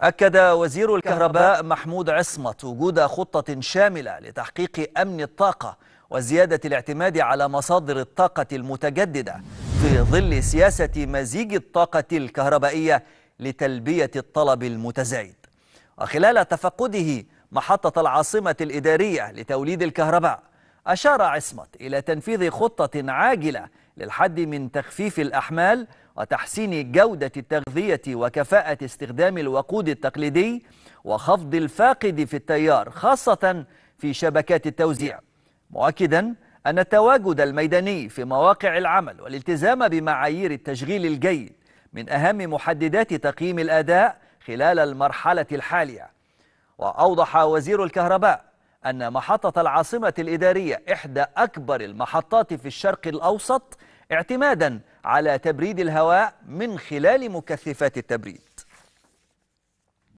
أكد وزير الكهرباء محمود عصمت وجود خطة شاملة لتحقيق أمن الطاقة وزيادة الاعتماد على مصادر الطاقة المتجددة في ظل سياسة مزيج الطاقة الكهربائية لتلبية الطلب المتزايد. وخلال تفقده محطة العاصمة الإدارية لتوليد الكهرباء أشار عصمت إلى تنفيذ خطة عاجلة للحد من تخفيف الأحمال وتحسين جودة التغذية وكفاءة استخدام الوقود التقليدي وخفض الفاقد في التيار خاصة في شبكات التوزيع. مؤكدا أن التواجد الميداني في مواقع العمل والالتزام بمعايير التشغيل الجيد من أهم محددات تقييم الأداء خلال المرحلة الحالية. وأوضح وزير الكهرباء أن محطة العاصمة الإدارية إحدى أكبر المحطات في الشرق الأوسط اعتمادا على تبريد الهواء من خلال مكثفات التبريد.